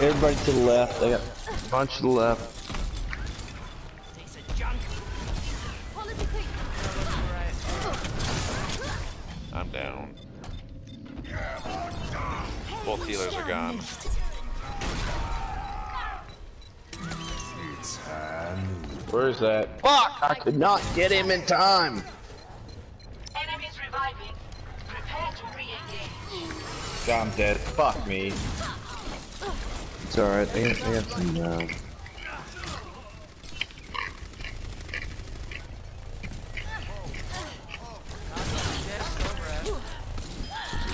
Everybody to the left. I got a bunch to the left. I'm down. Both healers are gone. Where's that? Fuck! I could not get him in time. Enemies reviving. Prepare to re-engage. I'm dead. Fuck me. It's alright. They, they have some. Uh...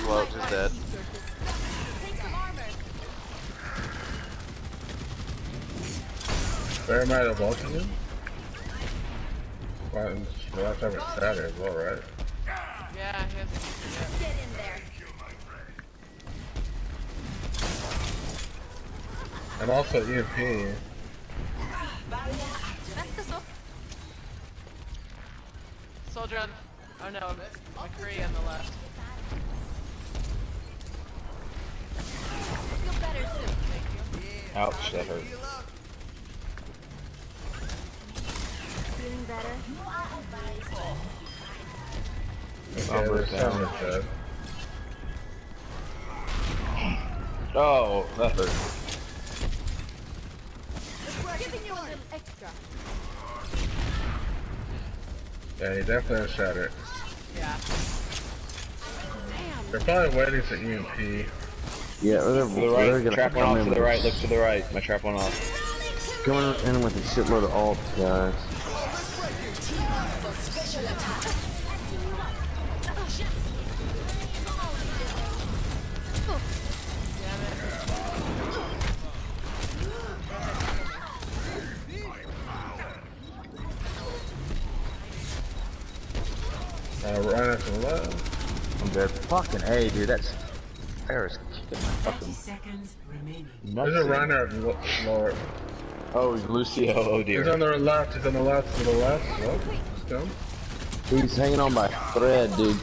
Well, just dead. Bear might have ulted him. Well, the last time it Saturday as well, right? Yeah, he has And also EMP. That's Soldier on. Oh no, McCree on the left. Feel better soon. Ouch, that hurt. Feeling better? Okay, Umber's the down. Oh, that hurt. Giving you a little extra. Yeah, he definitely has Shatter. Yeah. They're probably waiting for EMP. Yeah, they're, To the they're right, gonna trap went come off in to with the right, look to the right. My trap went off. Coming in with a shitload of ults, guys. Right to the left. I'm dead. Fucking A, dude. That's. Ferris kicking my 30 fucking seconds remaining. nuts. There's a in. runner lo- lower. Oh, Lucio. Oh dear. He's on the left, he's on the left, to the left. Well. He's hanging on by thread, dude.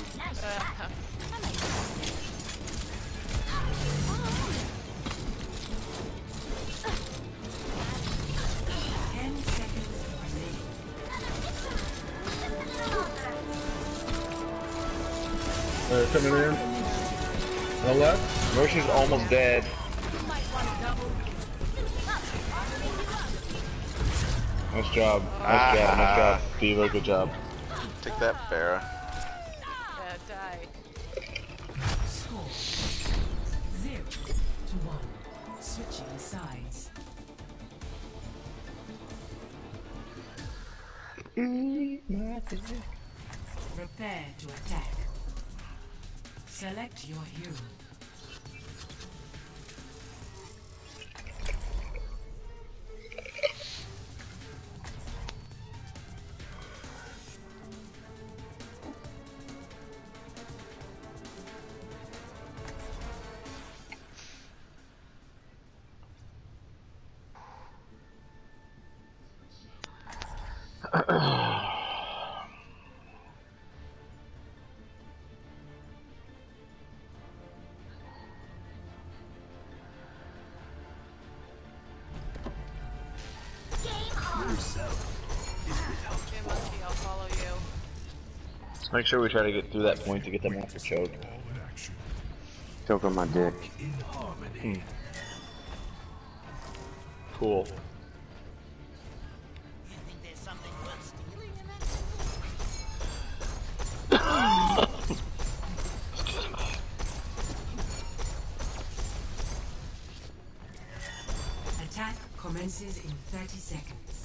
Coming in. On the left. Mercy's almost dead. Nice job. Nice job. Nice ah. job. D.Va, good job. Take that, Pharah. Yeah, die. Score. Zero to one. Switching sides. Prepare to attack. Select your hero. Let's make sure we try to get through that point to get them off the choke. Choke on my dick. Hmm. Cool. Attack commences in 30 seconds.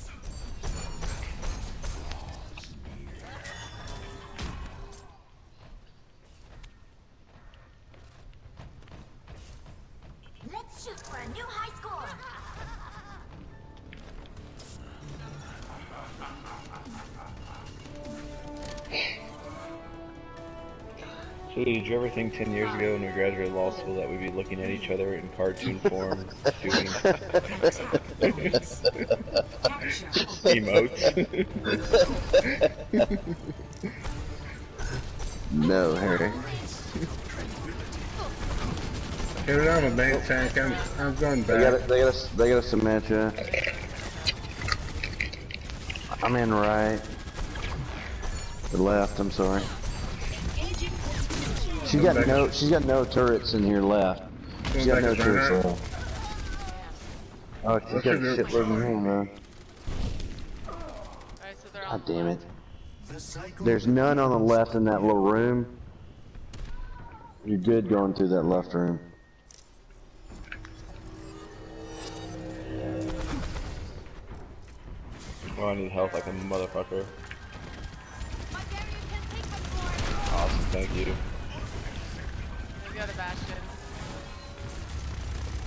Did you ever think 10 years ago when we graduated law school that we'd be looking at each other in cartoon form doing emotes? No, Harry. Get it on with main tank. I'm, I'm going They got back. They got us. They got us Samantha. I'm in right. The left. I'm sorry. She's got back. no. She's got no turrets in here left. She's got no turrets Bernard. left. Oh, she's What's got a your group? shitload in here, man. Alright, so they're all. God damn it. There's none on the left in that little room. You're good going through that left room. Oh, I need health like a motherfucker. My barrier can take the floor. Awesome, thank you. They've bastion.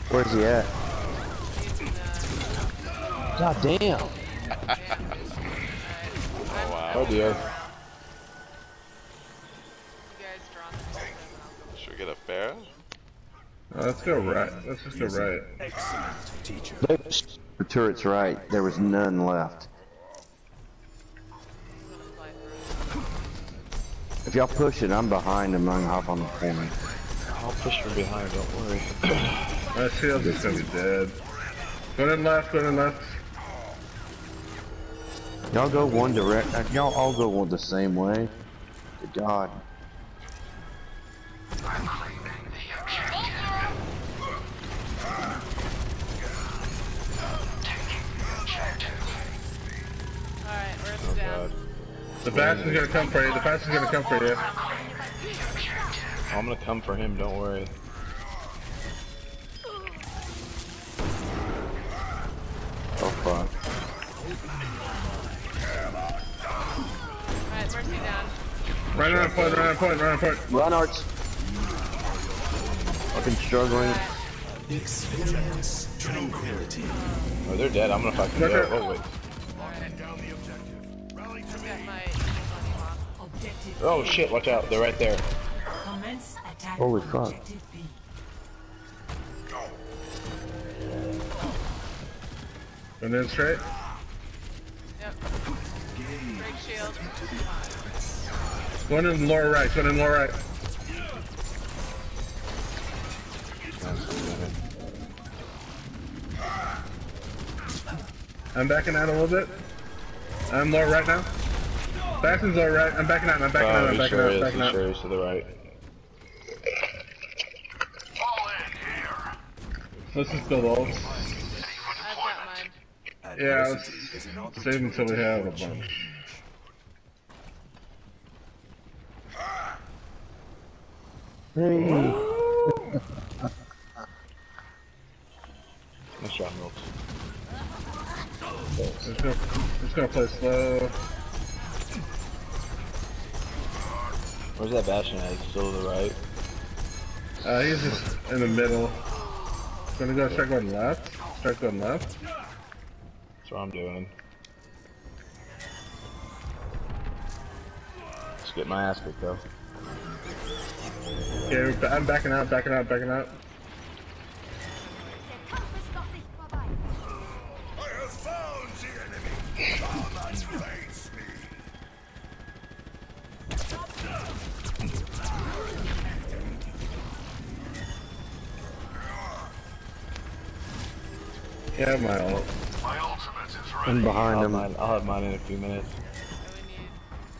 Where's he at? He's in the. God damn. Yeah. Oh, wow. Oh dear. You guys draw the whole thing and I'll go. Should we get a Pharah? Uh, oh, let's go right. Let's just go right. The turret's right. There was none left. I'm gonna fly through. If y'all push it, I'm behind him. I can hop on the corner. I'll push from behind, don't worry. i My shield's just gonna be dead. Going in left, going in left. Y'all go one direct. uh, Y'all all go one the same way. Good God. Alright, where's Oh the down? god. The Bastion's gonna come for you. The Bastion's gonna come for you. I'm gonna come for him, don't worry. Oh fuck. Alright, Mercy down. Right on point, right on point, right on point. Run arts. Fucking struggling. Oh, they're dead. I'm gonna fucking Look go. Oh wait. I've got my money lock. Objective Oh shit! Watch out. They're right there. Commence attack Holy on fuck. And then straight. Yep. Break shield. Going in lower right, going in lower right. I'm backing out a little bit. I'm lower right now. Bastion's lower right. I'm backing out. I'm backing out. Oh, I'm backing sure out. is. Backing out. sure is to the right. Let's just build ults. I've got mine. Yeah, let's save until we have a bunch. Hey. Nice job, Milks. Just gonna, just gonna play slow. Where's that Bastion at? He's still to the right. Uh, he's just in the middle. Gonna go start going left. Start going left. That's what I'm doing. Just get my ass kicked though. Okay, I'm backing out, backing out, backing out. Yeah, my ult. I'm behind I'll have, him. mine, I'll have mine in a few minutes. So we need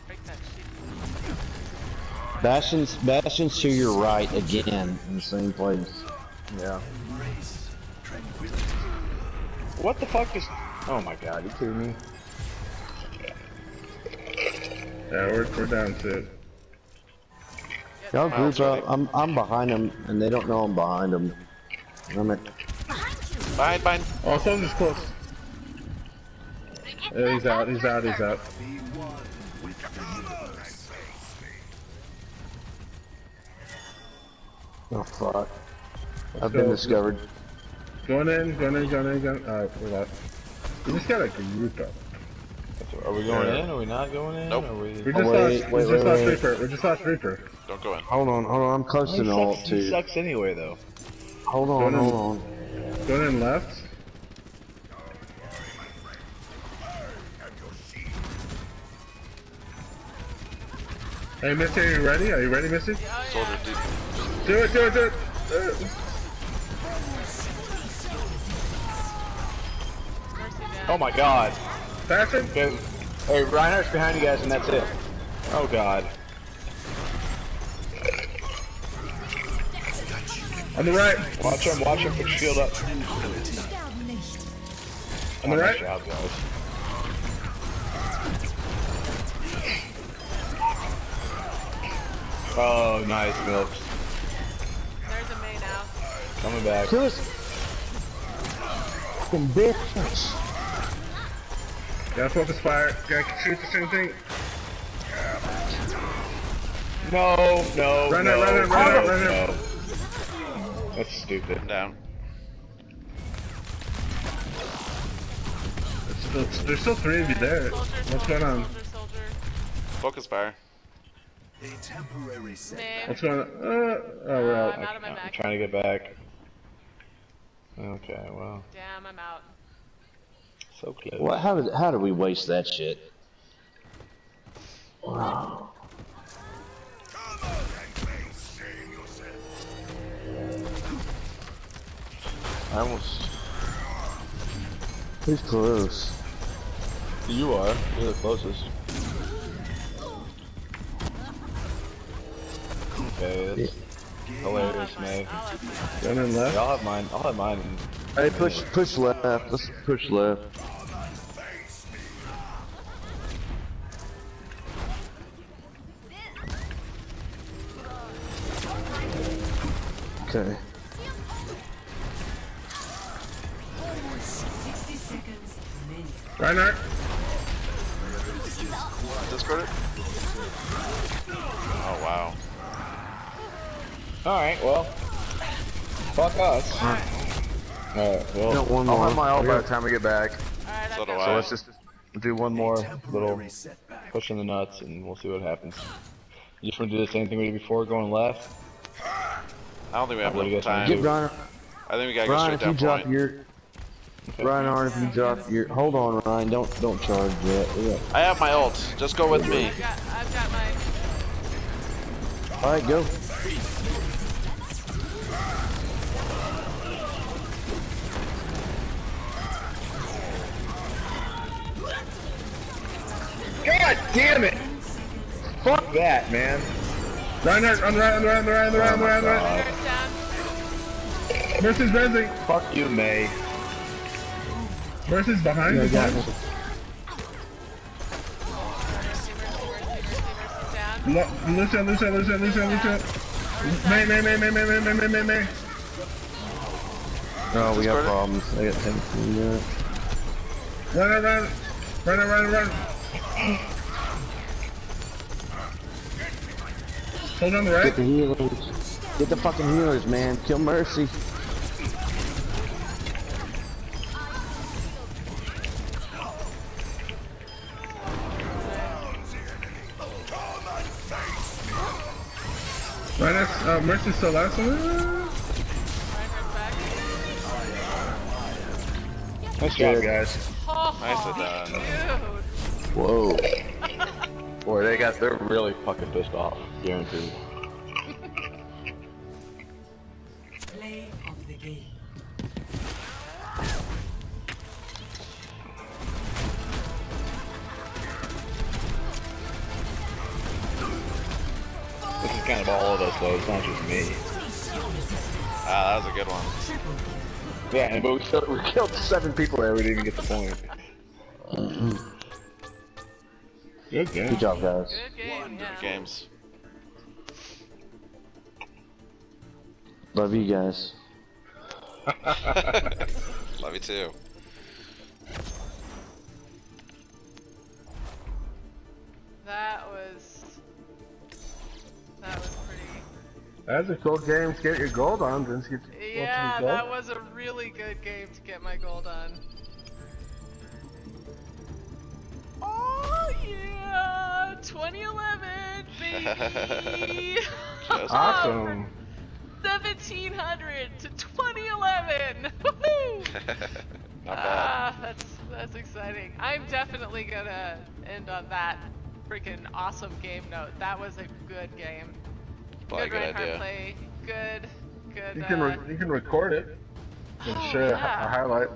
break that sheet. Bastion's, Bastion's to your right again in the same place. Yeah. What the fuck is? Oh my god! You kidding me? Yeah, we're, we're down to Y'all group up. I'm, I'm behind them, and they don't know I'm behind them. I'm at, Bind, bind. Oh, someone's close. Yeah, he's out, he's out, he's out. oh fuck. I've go. been discovered. Going in, going in, going in, going Alright, we're out. We just gotta group up. Are we going Yeah. in? Are we not going in? Nope. Are we... We just Oh, wait, lost, wait, we wait, just lost wait. Reaper. We just lost Reaper. Don't go in. Hold on, hold on. I'm close to He an ult sucks, he too. sucks anyway though. Hold on, hold on. Turning left. Hey Missy, are you ready? Are you ready, Missy? Do it, do it, do it! Do it. Oh my god. Passing? Hey, Reinhardt's behind you guys and that's it. Oh god. On the right! Watch him, watch him put your shield up. On the right! job, guys. Oh, nice, Milks. There's a Mei now. Coming back. Kill us. Fucking bitch. Gotta focus fire. Gotta shoot the same thing. No, no, Run it, no, run it, run it, no, run it. No. That's stupid. Down. It's still, there's still three of you there. Soldier, What's soldier, going on? Soldier, soldier. Focus fire. Mei. What's going on? Uh, oh, we're Uh, out. I'm out of my I'm mech. trying to get back. Okay, well, Damn, I'm out. so close. What? How did how did we waste that shit? Wow. I almost. He's close. You are. You're the closest. Okay, that's hilarious, Mei. I'll have Run in left. Yeah, I'll have mine. I'll have mine. in- Hey, push push left. Let's push left. Okay. Reinhardt. Discord it. Oh wow. Alright, well. Fuck us. Alright, well. Got one I'll more. have my ult by the time we get back. Alright, So do I. So let's just do one more little push in the nuts and we'll see what happens. You just want to do the same thing we did before, going left? I don't think we have What do enough time. Get Ryan. I think we gotta go Ryan, straight if you down drop your. Ryan, if you drop your. Hold on, Ryan. Don't don't charge yet. We got- I have my ult. Just go with me. I've got, I've got mine. All right, go. God damn it! Fuck that, man. Reinhardt, on the right, on the right, on the right, on the right, on the right, on the right. There's down. Fuck you, Mei. Mercy, mercy's down. Lu- Lucian, Lucian, Lucian, Lucian, Lucian. Mei, Mei, Mei, Mei, Mei, Mei, Mei, Mei, Mei, Mei. Oh, we got Discord it. problems. I got 10 from that. Run, run, run. Run, run, run. Hold on the Get right. the healers. Get the fucking healers, man. Kill Mercy. Uh, Mercy's still last one. Nice job, guys. Oh, Nicely done. Whoa. Boy, they got, they're really fucking pissed off. Guaranteed. All of us, though. It's not just me. Ah, that was a good one. Yeah, and but we, still, we killed seven people there. We didn't even get the point. Good game. Good job, guys. Good game, yeah. Good games. Love you guys. Love you too. That's a cool game to get your gold on. Didn't you Yeah, that was a really good game to get my gold on. Oh yeah, 2011, baby. Awesome. 1700 to 2011. Woohoo! Not bad. Ah, that's that's exciting. I'm definitely gonna end on that freaking awesome game note. That was a good game. Probably a good good Reinhardt idea. play. Good, good. You can uh, re- you can record it and share a yeah. a highlight.